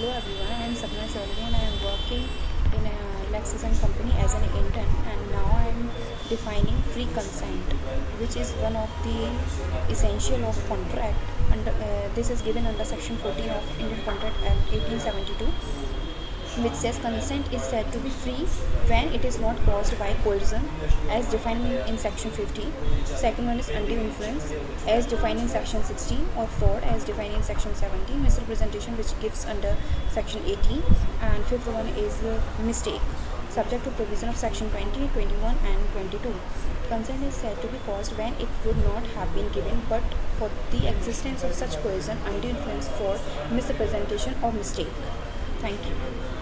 Hello everyone, I am Sapna Chaudhary and I am working in a Lexis and company as an intern and now I am defining free consent which is one of the essential of contract and uh, this is given under section 14 of Indian Contract Act 1872 which says consent is said to be free when it is not caused by coercion as defined in section 50 second one is undue influence as defined in section 16 or fraud as defined in section 17 misrepresentation which gives under section 18 and fifth one is mistake subject to provision of section 20 21 and 22 consent is said to be caused when it would not have been given but for the existence of such coercion undue influence for misrepresentation or mistake. Thank you